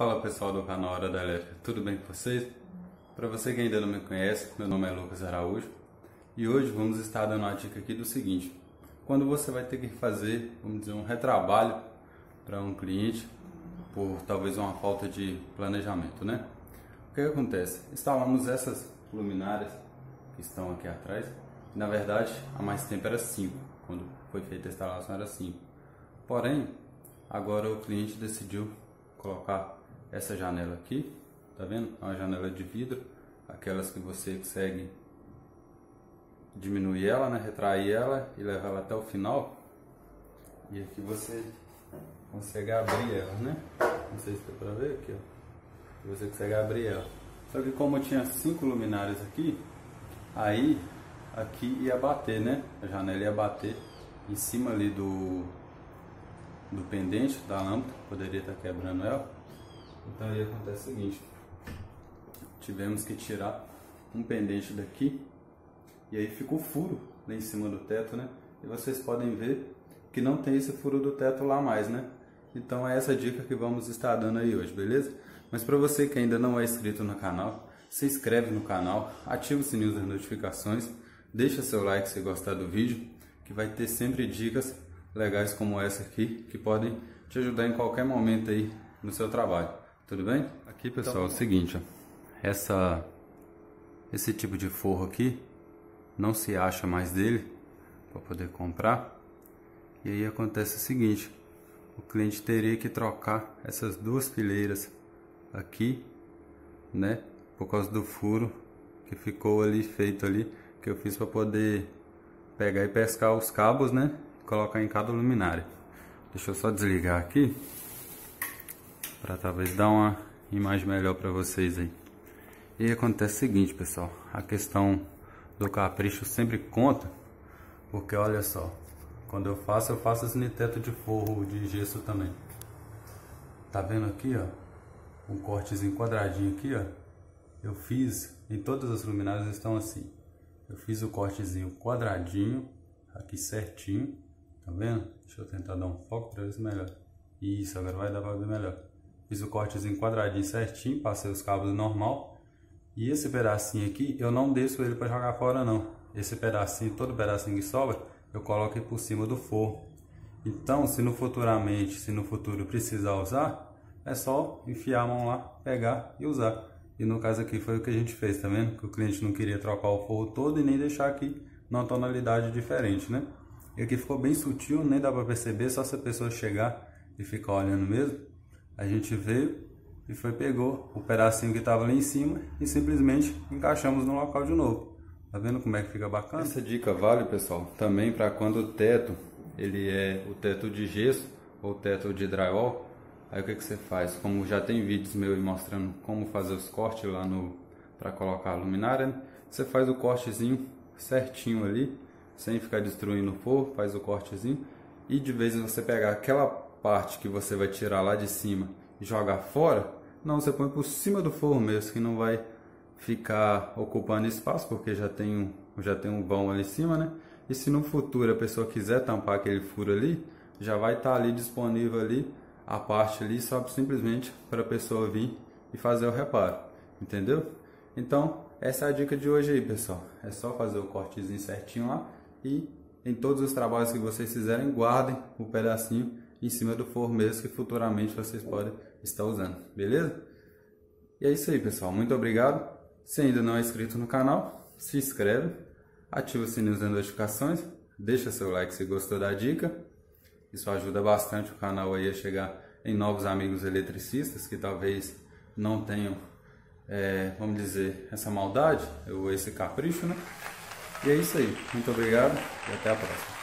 Fala pessoal do canal Hora da Elétrica, tudo bem com vocês? Para você que ainda não me conhece, meu nome é Lucas Araújo e hoje vamos estar dando uma dica aqui do seguinte: quando você vai ter que fazer, vamos dizer, um retrabalho para um cliente por talvez uma falta de planejamento, né? O que, que acontece? Instalamos essas luminárias que estão aqui atrás. Na verdade, há mais tempo era 5, quando foi feita a instalação era 5. Porém, agora o cliente decidiu colocar essa janela aqui, tá vendo? É uma janela de vidro, aquelas que você consegue diminuir ela, né? retrair ela e levar ela até o final. E aqui você consegue abrir ela, né? Não sei se dá pra ver aqui, ó. Você consegue abrir ela. Só que como tinha cinco luminárias aqui, aí aqui ia bater, né? A janela ia bater em cima ali do do pendente da lâmpada, poderia estar quebrando ela. Então aí acontece o seguinte, tivemos que tirar um pendente daqui e aí ficou furo lá em cima do teto, né? E vocês podem ver que não tem esse furo do teto lá mais, né? Então é essa dica que vamos estar dando aí hoje, beleza? Mas para você que ainda não é inscrito no canal, se inscreve no canal, ativa o sininho das notificações, deixa seu like se gostar do vídeo, que vai ter sempre dicas legais como essa aqui, que podem te ajudar em qualquer momento aí no seu trabalho. Tudo bem? Aqui, pessoal, então, é o seguinte, ó, essa esse tipo de forro aqui não se acha mais dele para poder comprar. E aí acontece o seguinte, o cliente teria que trocar essas duas fileiras aqui, né? Por causa do furo que ficou ali feito ali, que eu fiz para poder pegar e pescar os cabos, né? colocar em cada luminária. Deixa eu só desligar aqui para talvez dar uma imagem melhor para vocês aí. E acontece o seguinte, pessoal, a questão do capricho sempre conta, porque olha só, quando eu faço, eu faço esse teto de forro de gesso também. Tá vendo aqui, ó? Um cortezinho quadradinho aqui, ó. Eu fiz, em todas as luminárias estão assim. Eu fiz o cortezinho quadradinho, aqui certinho. Tá vendo? Deixa eu tentar dar um foco para ver se melhor. Isso, agora vai dar para ver melhor. Fiz o cortezinho quadradinho certinho, passei os cabos normal. E esse pedacinho aqui, eu não desço ele para jogar fora não. Esse pedacinho, todo pedacinho que sobra, eu coloco aí por cima do forro. Então, se no futuramente, se no futuro precisar usar, é só enfiar a mão lá, pegar e usar. E no caso aqui foi o que a gente fez, tá vendo? Que o cliente não queria trocar o forro todo e nem deixar aqui numa tonalidade diferente, né? E aqui ficou bem sutil, nem dá para perceber, só se a pessoa chegar e ficar olhando mesmo. A gente veio e foi pegou o pedacinho que estava ali em cima e simplesmente encaixamos no local de novo. Tá vendo como é que fica bacana? Essa dica vale, pessoal, também para quando o teto, ele é o teto de gesso ou teto de drywall. Aí o que, que você faz? Como já tem vídeos meus mostrando como fazer os cortes lá no para colocar a luminária, né? você faz o cortezinho certinho ali sem ficar destruindo o forro, faz o cortezinho. E de vez em você pegar aquela parte que você vai tirar lá de cima e jogar fora, não, você põe por cima do forro mesmo, que não vai ficar ocupando espaço, porque já tem um, já tem um vão ali em cima, né? E se no futuro a pessoa quiser tampar aquele furo ali, já vai estar tá ali disponível ali a parte ali, só simplesmente para a pessoa vir e fazer o reparo, entendeu? Então, essa é a dica de hoje aí, pessoal. É só fazer o cortezinho certinho lá e em todos os trabalhos que vocês fizerem, guardem o pedacinho em cima do forro mesmo que futuramente vocês podem estar usando, beleza? E é isso aí, pessoal. Muito obrigado. Se ainda não é inscrito no canal, se inscreve, ativa o sininho das notificações, deixa seu like se gostou da dica. Isso ajuda bastante o canal aí a chegar em novos amigos eletricistas que talvez não tenham, é, vamos dizer, essa maldade ou esse capricho, né? E é isso aí. Muito obrigado e até a próxima.